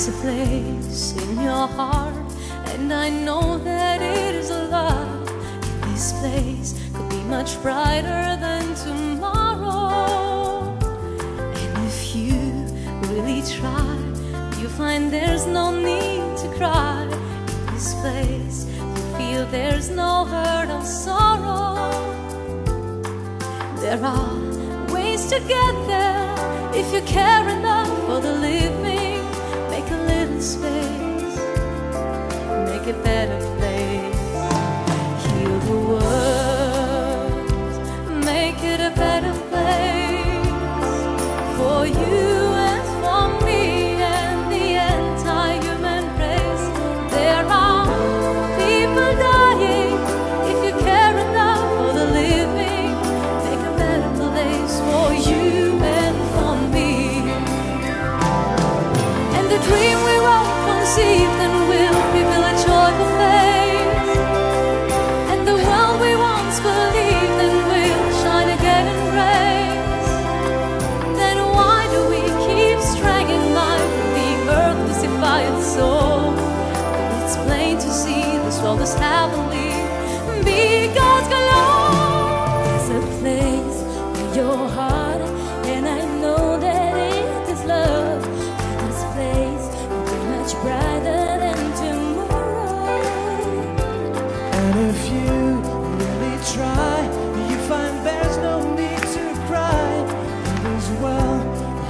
There's a place in your heart, and I know that it is a love. This place could be much brighter than tomorrow. And if you really try, you find there's no need to cry. In this place, you feel there's no hurt or sorrow. There are ways to get there if you care enough for the space, make a better place. Heal the world, make it a better place for you conceive then will a joyful face. And the world we once believed then will shine again in grace. Then why do we keep in the soul? It's plain to see this world is heavenly. God's glow. There's a place for your heart, And if you really try, you find there's no need to cry. As well,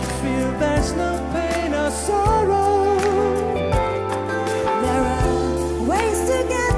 you feel there's no pain or sorrow. There are ways to get